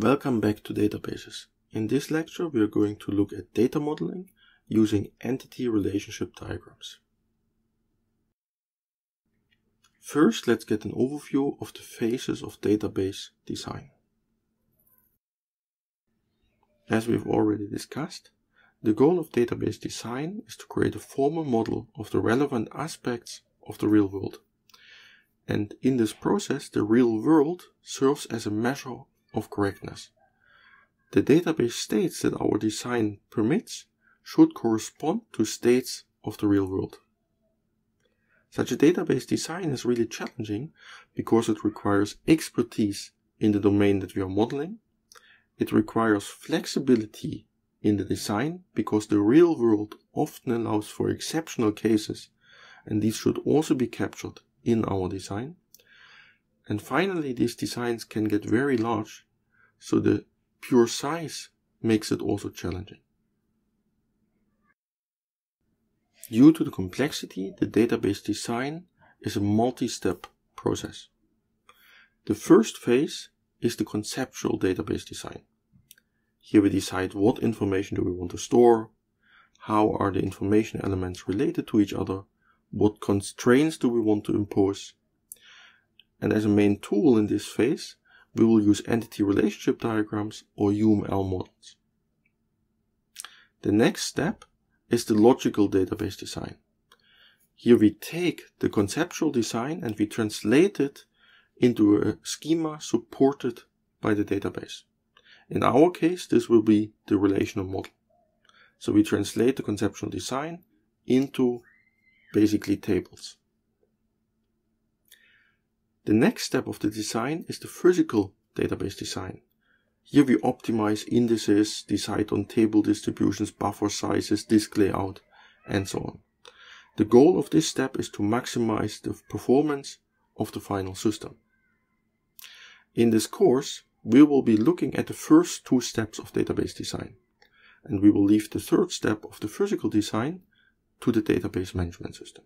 Welcome back to databases. In this lecture we are going to look at data modeling using entity relationship diagrams. First let's get an overview of the phases of database design. As we've already discussed, the goal of database design is to create a formal model of the relevant aspects of the real world. And in this process, the real world serves as a measure of correctness. The database states that our design permits should correspond to states of the real world. Such a database design is really challenging because it requires expertise in the domain that we are modeling. It requires flexibility in the design because the real world often allows for exceptional cases and these should also be captured in our design. And finally, these designs can get very large, so the pure size makes it also challenging. Due to the complexity, the database design is a multi-step process. The first phase is the conceptual database design. Here we decide what information do we want to store, how are the information elements related to each other, what constraints do we want to impose, and as a main tool in this phase, we will use entity relationship diagrams or UML models. The next step is the logical database design. Here we take the conceptual design and we translate it into a schema supported by the database. In our case, this will be the relational model. So we translate the conceptual design into basically tables. The next step of the design is the physical database design. Here we optimize indices, decide on table distributions, buffer sizes, disk layout, and so on. The goal of this step is to maximize the performance of the final system. In this course, we will be looking at the first two steps of database design, and we will leave the third step of the physical design to the database management system.